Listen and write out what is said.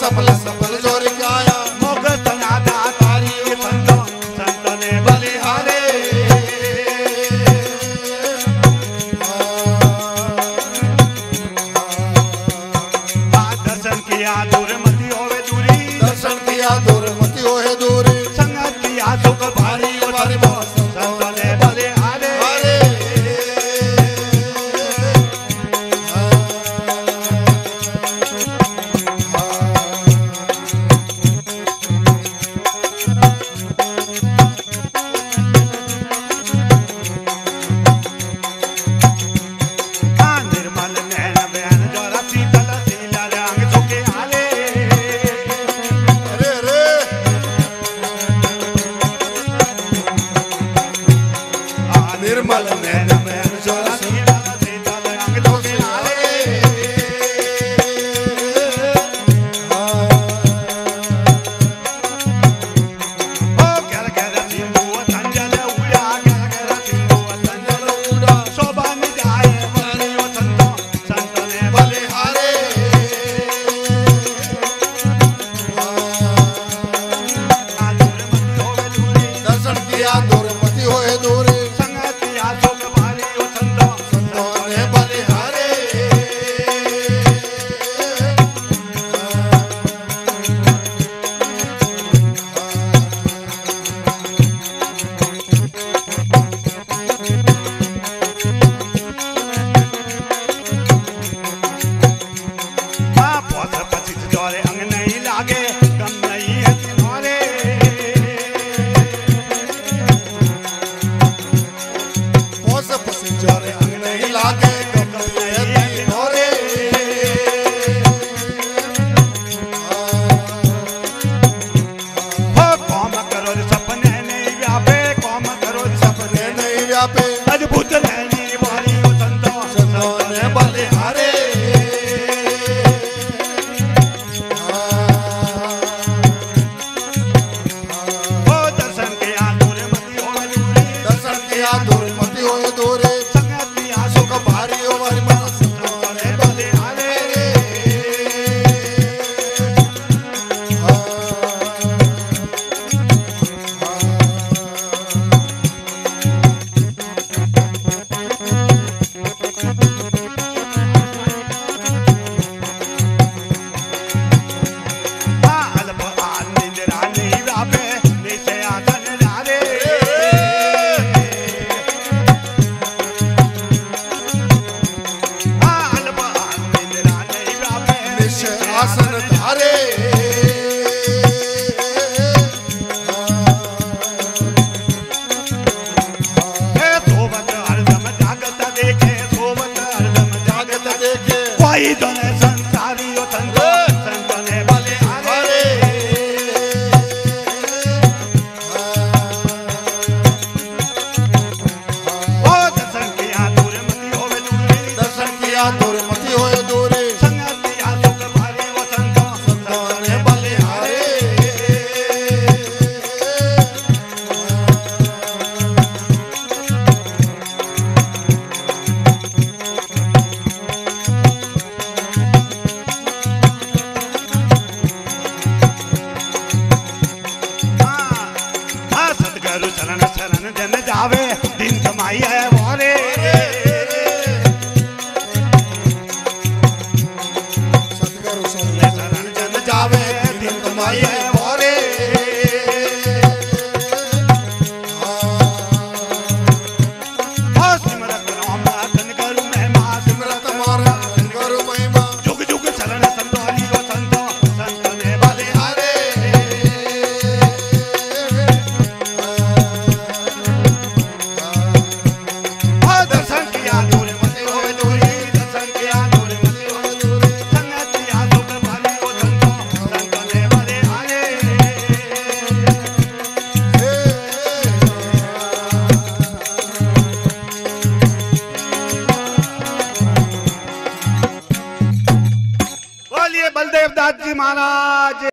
सफल सफल Fala. Né? ਆਪੇ ਅਦਭੁਤ ਹੈ hey. महाराज